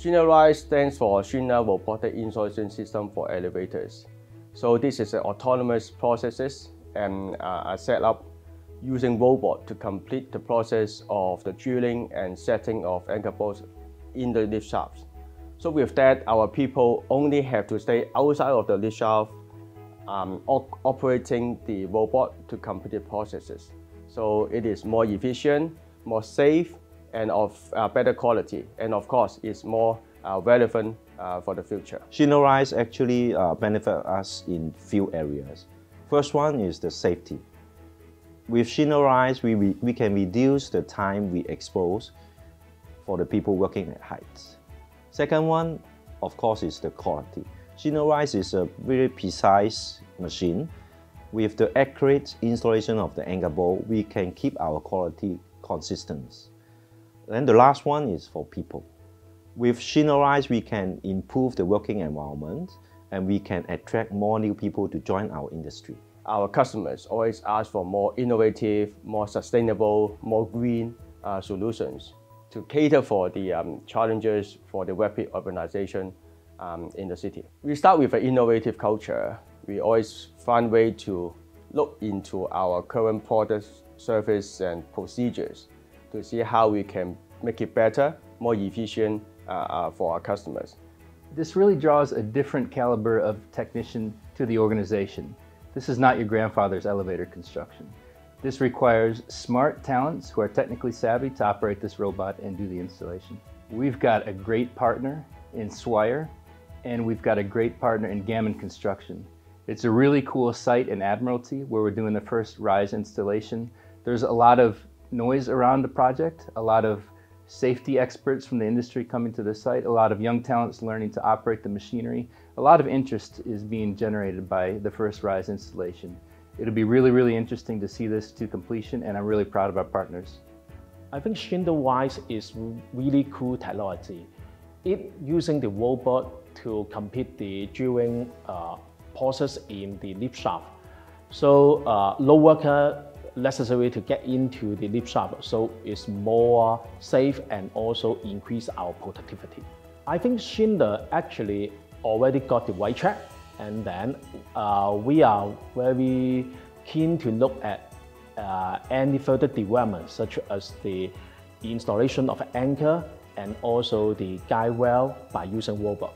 Schindler stands for Schindler Robotic Installation System for Elevators. So this is an autonomous processes and uh, set up using robot to complete the process of the drilling and setting of anchor bolts in the lift shafts. So with that, our people only have to stay outside of the lift shaft um, operating the robot to complete the processes. So it is more efficient, more safe, and of uh, better quality. And of course, it's more uh, relevant uh, for the future. Schindler actually uh, benefit us in few areas. First one is the safety. With Schindler we, we, we can reduce the time we expose for the people working at heights. Second one, of course, is the quality. Schindler is a very precise machine. With the accurate installation of the anchor bolt, we can keep our quality consistent. Then the last one is for people. With Schindler we can improve the working environment and we can attract more new people to join our industry. Our customers always ask for more innovative, more sustainable, more green uh, solutions to cater for the um, challenges for the rapid urbanization um, in the city. We start with an innovative culture. We always find way to look into our current products, service, and procedures to see how we can make it better, more efficient uh, uh, for our customers. This really draws a different caliber of technician to the organization. This is not your grandfather's elevator construction. This requires smart talents who are technically savvy to operate this robot and do the installation. We've got a great partner in Swire, and we've got a great partner in Gammon Construction. It's a really cool site in Admiralty where we're doing the first RISE installation. There's a lot of noise around the project, a lot of safety experts from the industry coming to the site, a lot of young talents learning to operate the machinery. A lot of interest is being generated by the first RISE installation. It'll be really, really interesting to see this to completion and I'm really proud of our partners. I think Schindler RISE is really cool technology. It using the robot to complete the drilling uh, process in the lift shaft. So uh, low worker necessary to get into the lift shaft so it's more safe and also increase our productivity. I think Schindler actually already got the white track and then uh, we are very keen to look at uh, any further development such as the installation of anchor and also the guide rail by using robot.